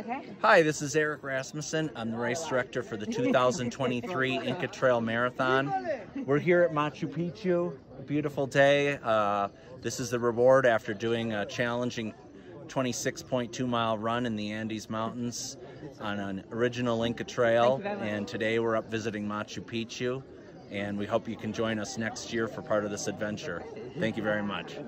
Okay. Hi, this is Erik Rasmussen. I'm the race director for the 2023 Inca Trail Marathon. We're here at Machu Picchu. Beautiful day. Uh, this is the reward after doing a challenging 26.2 mile run in the Andes Mountains on an original Inca trail. And today we're up visiting Machu Picchu. And we hope you can join us next year for part of this adventure. Thank you very much.